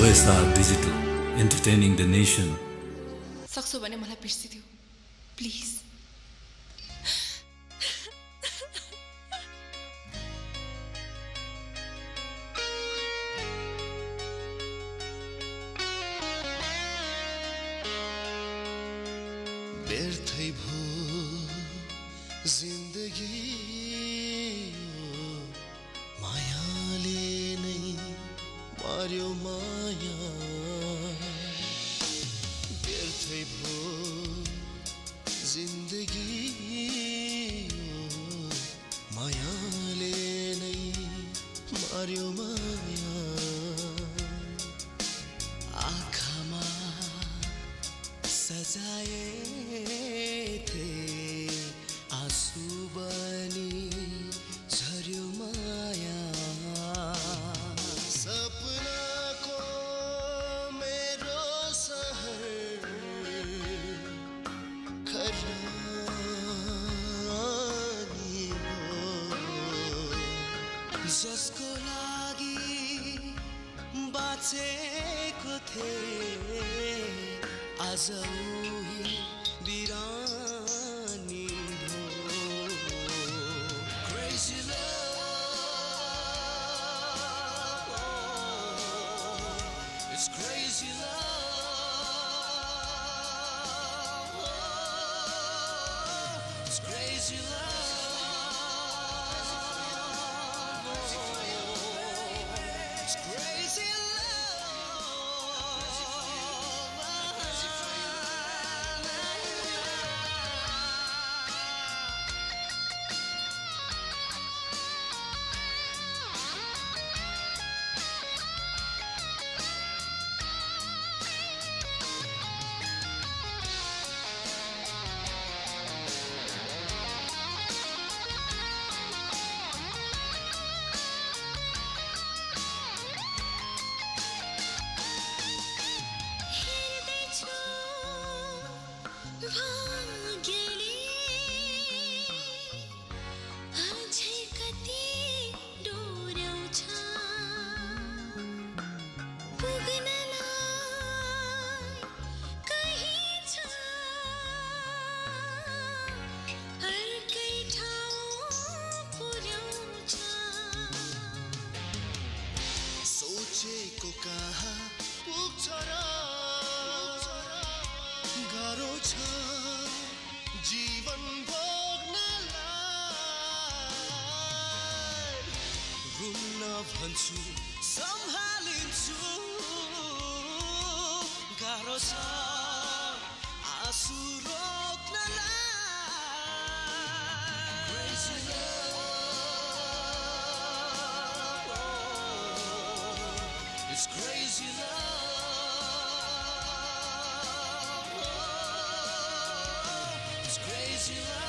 OSR Digital, entertaining the nation. सक्छौ भने मलाई बिर्सिदिऊ प्लिज व्यर्थै भो जिन्दगी मार्यो माया। व्यर्थै भो जिन्दगी। मायाले नै मार्यो माया। आँखामा सजाए जसको लागि बाँचेको थिए। आज उही सोचेको कहाँ पुग्छ र? गाह्रो छ जीवन भोग्नलाई। रुन्न भन्छु सम्हालिन्छु। गाह्रो छ आँसु this crazy love. It's crazy love.